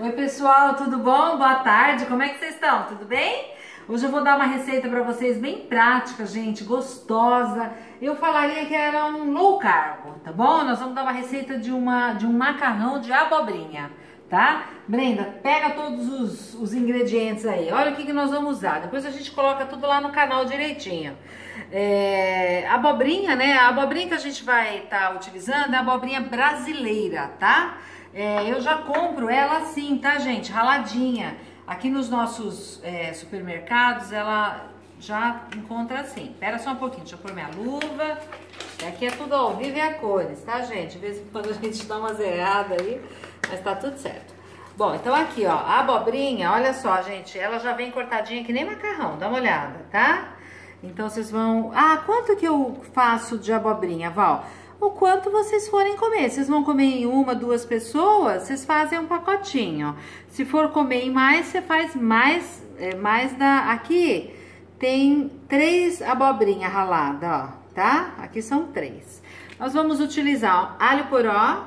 Oi pessoal, tudo bom? Boa tarde, como é que vocês estão? Tudo bem? Hoje eu vou dar uma receita para vocês bem prática, gente, gostosa. Eu falaria que era um low carb, tá bom? Nós vamos dar uma receita de, uma, de um macarrão de abobrinha, tá? Brenda, pega todos os, os ingredientes aí. Olha o que, que nós vamos usar. Depois a gente coloca tudo lá no canal direitinho. É, abobrinha, né? A abobrinha que a gente vai estar tá utilizando é a abobrinha brasileira, tá? É, eu já compro ela assim, tá, gente? Raladinha. Aqui nos nossos é, supermercados, ela já encontra assim. Espera só um pouquinho, deixa eu pôr minha luva. Aqui é tudo ao vivo e a cores, tá, gente? De vez em quando a gente dá uma zerada aí, mas tá tudo certo. Bom, então aqui, ó, a abobrinha, olha só, gente, ela já vem cortadinha que nem macarrão, dá uma olhada, tá? Então vocês vão... Ah, quanto que eu faço de abobrinha, Val? O quanto vocês forem comer. Vocês vão comer em uma, duas pessoas, vocês fazem um pacotinho. Se for comer em mais, você faz mais, é, mais da... Aqui tem três abobrinha ralada, ó, tá? Aqui são três. Nós vamos utilizar alho poró.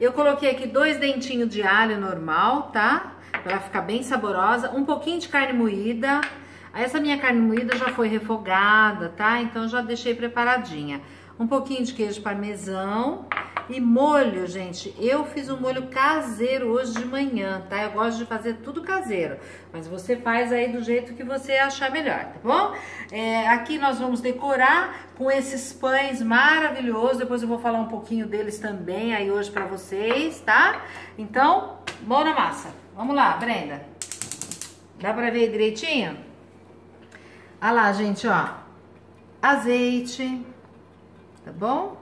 Eu coloquei aqui dois dentinhos de alho normal, tá? Pra ficar bem saborosa. Um pouquinho de carne moída. Essa minha carne moída já foi refogada, tá? Então já deixei preparadinha um pouquinho de queijo parmesão e molho, gente. Eu fiz um molho caseiro hoje de manhã, tá? Eu gosto de fazer tudo caseiro, mas você faz aí do jeito que você achar melhor, tá bom? É, aqui nós vamos decorar com esses pães maravilhosos. Depois eu vou falar um pouquinho deles também aí hoje pra vocês, tá? Então, mão na massa. Vamos lá, Brenda. Dá pra ver direitinho? Olha lá, gente, ó. Azeite tá bom?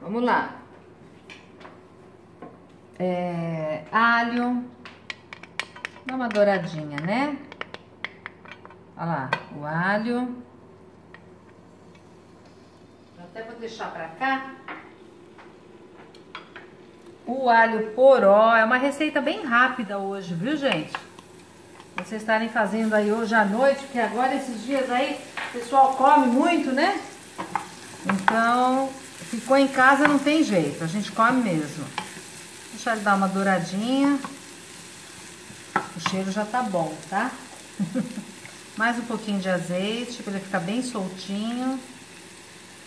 Vamos lá. É, alho. Dá uma douradinha, né? Olha lá, o alho. Até vou deixar pra cá. O alho poró. É uma receita bem rápida hoje, viu, gente? Vocês estarem fazendo aí hoje à noite, porque agora esses dias aí o pessoal come muito, né? Então, ficou em casa não tem jeito, a gente come mesmo. Deixa ele dar uma douradinha. O cheiro já tá bom, tá? Mais um pouquinho de azeite, para ele ficar bem soltinho.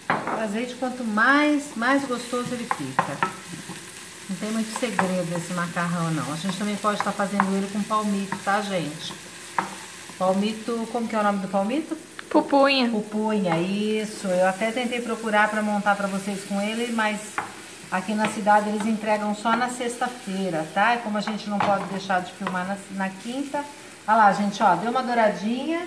O azeite, quanto mais, mais gostoso ele fica. Não tem muito segredo esse macarrão, não. A gente também pode estar fazendo ele com palmito, tá, gente? Palmito, como que é o nome do palmito? Pupunha. Pupunha, isso. Eu até tentei procurar para montar para vocês com ele, mas aqui na cidade eles entregam só na sexta-feira, tá? E como a gente não pode deixar de filmar na, na quinta. Olha lá, gente, ó, deu uma douradinha.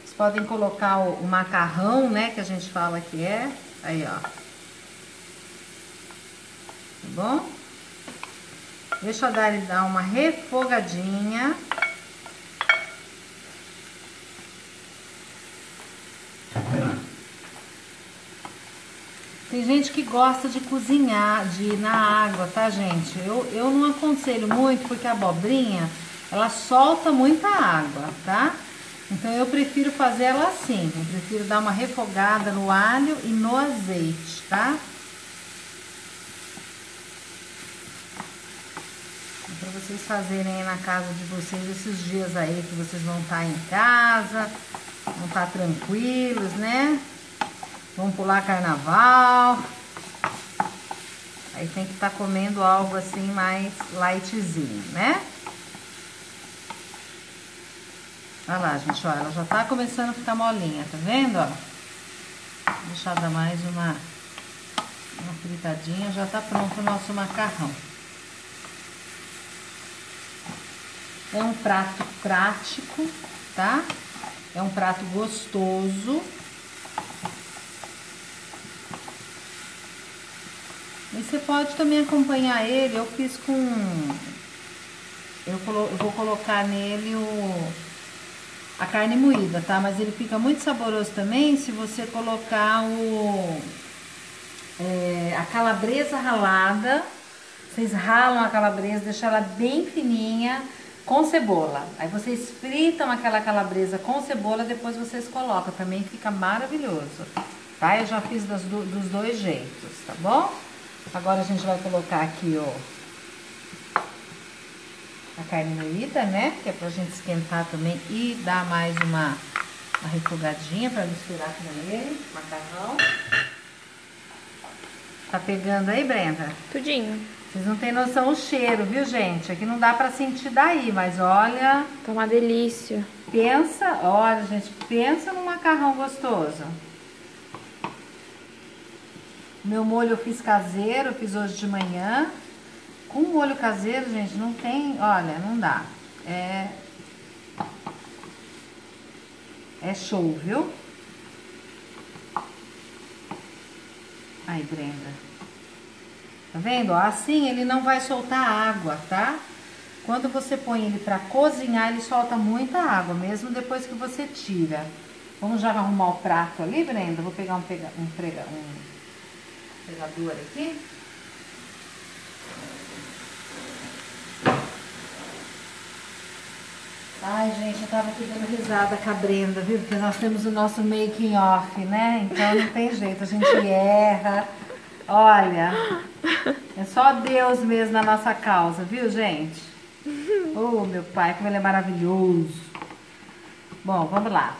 Vocês podem colocar o, o macarrão, né, que a gente fala que é. Aí, ó. Tá bom? Deixa eu dar, ele dar uma refogadinha. Tem gente que gosta de cozinhar, de ir na água, tá, gente? Eu, eu não aconselho muito porque a abobrinha, ela solta muita água, tá? Então eu prefiro fazer ela assim, eu prefiro dar uma refogada no alho e no azeite, tá? Para vocês fazerem na casa de vocês esses dias aí que vocês vão estar tá em casa, vão estar tá tranquilos, né? Vamos pular carnaval. Aí tem que estar tá comendo algo assim mais lightzinho, né? Olha lá, gente, ela já tá começando a ficar molinha, tá vendo, ó? Vou deixar dar mais uma, uma fritadinha, já tá pronto o nosso macarrão. É um prato prático, tá? É um prato gostoso. Você pode também acompanhar ele, eu fiz com... Eu, colo, eu vou colocar nele o, a carne moída, tá? Mas ele fica muito saboroso também se você colocar o... É, a calabresa ralada. Vocês ralam a calabresa, deixar ela bem fininha com cebola. Aí vocês fritam aquela calabresa com cebola, depois vocês colocam. Também fica maravilhoso, tá? Eu já fiz dos, dos dois jeitos, tá bom? Agora a gente vai colocar aqui, ó, a carne moída, né? Que é pra gente esquentar também e dar mais uma, uma refogadinha pra misturar com ele, macarrão. Tá pegando aí, Brenda? Tudinho. Vocês não têm noção o cheiro, viu, gente? Aqui não dá pra sentir daí, mas olha... Tá uma delícia. Pensa, olha, gente, pensa no macarrão gostoso. Meu molho eu fiz caseiro, fiz hoje de manhã. Com molho caseiro, gente, não tem, olha, não dá. É... É show, viu? Aí, Brenda. Tá vendo? Assim ele não vai soltar água, tá? Quando você põe ele pra cozinhar, ele solta muita água, mesmo depois que você tira. Vamos já arrumar o prato ali, Brenda? Vou pegar um, pega, um, prega, um pegador aqui. Ai, gente, eu tava aqui dando risada com a Brenda, viu? Porque nós temos o nosso making off, né? Então não tem jeito, a gente erra. Olha, é só Deus mesmo na nossa causa, viu, gente? Oh, meu pai, como ele é maravilhoso. Bom, vamos lá.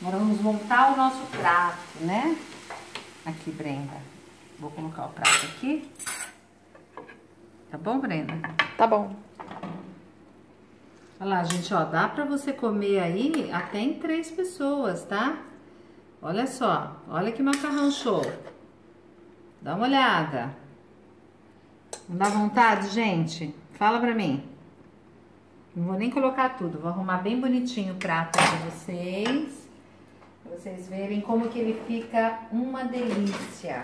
Agora vamos montar o nosso prato, né? Aqui, Brenda. Vou colocar o prato aqui. Tá bom, Brenda? Tá bom. Olha lá, gente, ó, dá pra você comer aí até em três pessoas, tá? Olha só, olha que macarrão show. Dá uma olhada. Não dá vontade, gente? Fala pra mim. Não vou nem colocar tudo, vou arrumar bem bonitinho o prato pra vocês. Vocês verem como que ele fica uma delícia.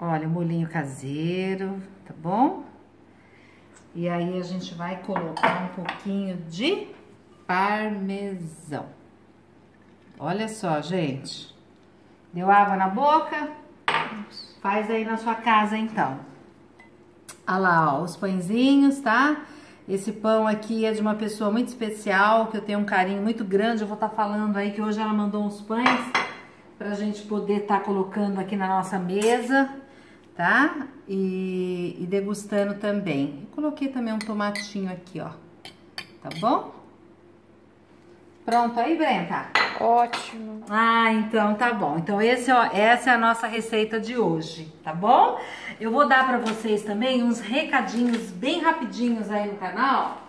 Olha, o molinho caseiro, tá bom? E aí a gente vai colocar um pouquinho de parmesão. Olha só, gente. Deu água na boca? Faz aí na sua casa, então. Olha lá, ó, os pãezinhos, tá? Esse pão aqui é de uma pessoa muito especial, que eu tenho um carinho muito grande. Eu vou estar tá falando aí que hoje ela mandou uns pães pra gente poder estar tá colocando aqui na nossa mesa tá? E, e degustando também. Eu coloquei também um tomatinho aqui, ó. Tá bom? Pronto aí, Brenta? Ótimo. Ah, então tá bom. Então esse, ó, essa é a nossa receita de hoje, tá bom? Eu vou dar pra vocês também uns recadinhos bem rapidinhos aí no canal,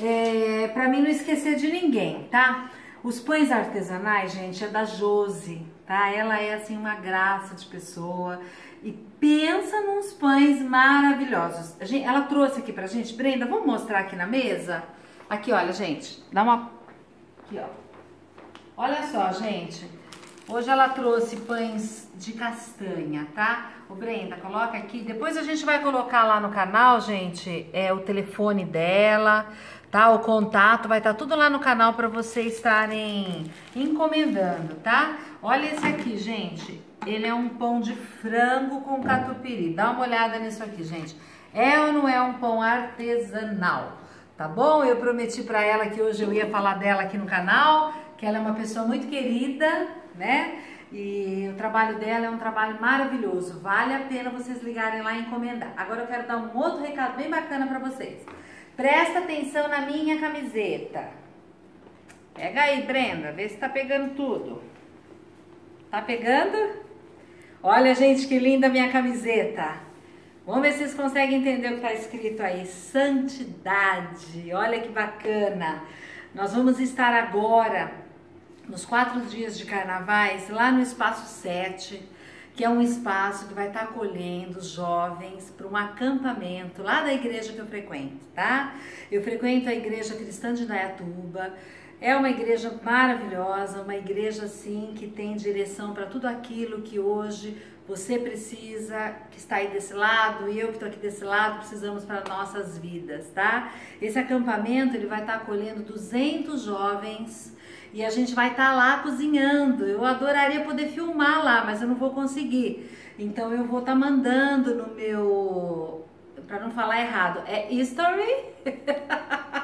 é, pra mim não esquecer de ninguém, tá? Os pães artesanais, gente, é da Josi, tá? Ela é assim uma graça de pessoa. E pensa nos pães maravilhosos. Ela trouxe aqui pra gente. Brenda, vamos mostrar aqui na mesa? Aqui, olha, gente. Dá uma... Aqui, ó. Olha só, gente. Hoje ela trouxe pães de castanha, tá? O Brenda, coloca aqui. Depois a gente vai colocar lá no canal, gente, é o telefone dela, tá? O contato vai estar tá tudo lá no canal para vocês estarem encomendando, tá? Olha esse aqui, gente. Ele é um pão de frango com catupiry. Dá uma olhada nisso aqui, gente. É ou não é um pão artesanal? Tá bom? Eu prometi para ela que hoje eu ia falar dela aqui no canal, que ela é uma pessoa muito querida, né? E o trabalho dela é um trabalho maravilhoso. Vale a pena vocês ligarem lá e encomendar. Agora eu quero dar um outro recado bem bacana para vocês. Presta atenção na minha camiseta. Pega aí, Brenda, vê se tá pegando tudo. Tá pegando? Olha, gente, que linda minha camiseta. Vamos ver se vocês conseguem entender o que está escrito aí. Santidade. Olha que bacana. Nós vamos estar agora, nos quatro dias de carnavais, lá no Espaço 7, que é um espaço que vai estar acolhendo jovens para um acampamento lá da igreja que eu frequento, tá? Eu frequento a igreja cristã de Dayatuba. É uma igreja maravilhosa, uma igreja assim que tem direção para tudo aquilo que hoje você precisa, que está aí desse lado, e eu que estou aqui desse lado, precisamos para nossas vidas, tá? Esse acampamento ele vai estar acolhendo 200 jovens e a gente vai estar lá cozinhando. Eu adoraria poder filmar lá, mas eu não vou conseguir. Então eu vou estar mandando no meu, para não falar errado, é history.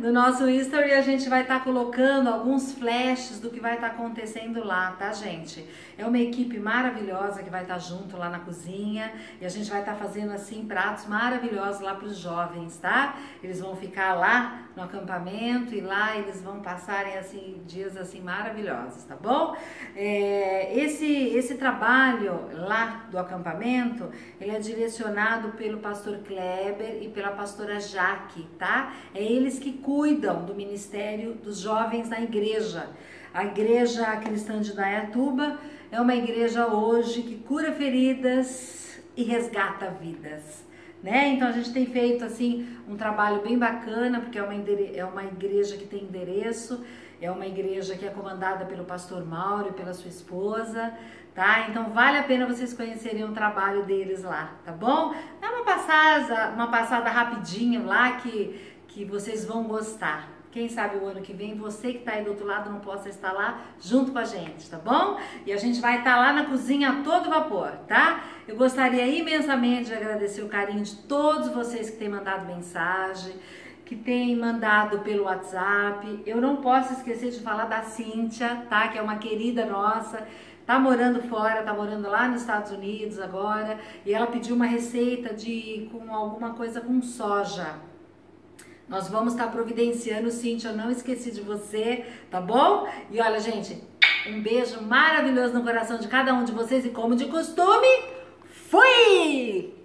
no nosso history a gente vai estar tá colocando alguns flashes do que vai estar tá acontecendo lá, tá, gente? É uma equipe maravilhosa que vai estar tá junto lá na cozinha e a gente vai estar tá fazendo assim pratos maravilhosos lá para os jovens, tá? Eles vão ficar lá no acampamento e lá eles vão passarem assim dias assim maravilhosos, tá bom? É, esse esse trabalho lá do acampamento ele é direcionado pelo pastor Kleber e pela pastora Jaque, tá? É eles que cuidam do ministério dos jovens na igreja. A igreja cristã de Dayatuba é uma igreja hoje que cura feridas e resgata vidas. Né? Então a gente tem feito assim um trabalho bem bacana, porque é uma, é uma igreja que tem endereço, é uma igreja que é comandada pelo pastor Mauro e pela sua esposa, tá? Então vale a pena vocês conhecerem o trabalho deles lá, tá bom? Dá uma passada, uma passada rapidinho lá que, que vocês vão gostar. Quem sabe o ano que vem você que está aí do outro lado não possa estar lá junto com a gente, tá bom? E a gente vai estar tá lá na cozinha a todo vapor, tá? Eu gostaria imensamente de agradecer o carinho de todos vocês que têm mandado mensagem, que têm mandado pelo WhatsApp. Eu não posso esquecer de falar da Cíntia, tá? Que é uma querida nossa tá morando fora, tá morando lá nos Estados Unidos agora, e ela pediu uma receita de com alguma coisa com soja. Nós vamos estar tá providenciando, Cintia, eu não esqueci de você, tá bom? E olha, gente, um beijo maravilhoso no coração de cada um de vocês e como de costume, fui!